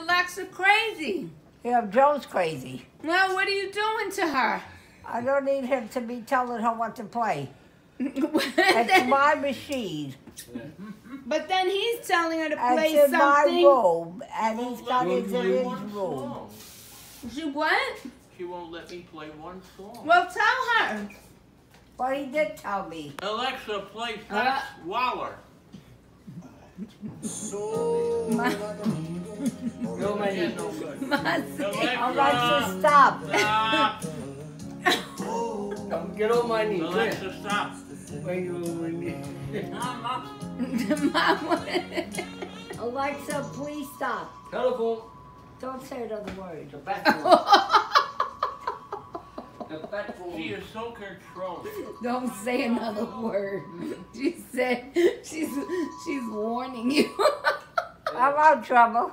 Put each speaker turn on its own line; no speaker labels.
Alexa crazy.
Yeah, Joe's crazy.
Well, what are you doing to her?
I don't need him to be telling her what to play.
but,
It's my machine.
but then he's telling her to
It's
play
in my
something.
room, and he's
Won't
got it in his
one
room.
song.
She what?
She won't let me play one song.
Well, tell her.
Well, he did tell me.
Alexa, play
Uh,
Fats Waller.
My,
Yeah, no good.
my
Alexa, stop.
Stop.
Come get on my knee.
Alexa, stop.
Wait, you on my knee.
Mama.
Alexa, please stop.
Telephone.
Don't say another word.
The phone. The phone.
She is so controlled.
Don't say another word. She said she's she's warning you.
I'm out of trouble.